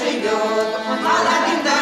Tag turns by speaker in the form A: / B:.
A: Senhor, para lindar.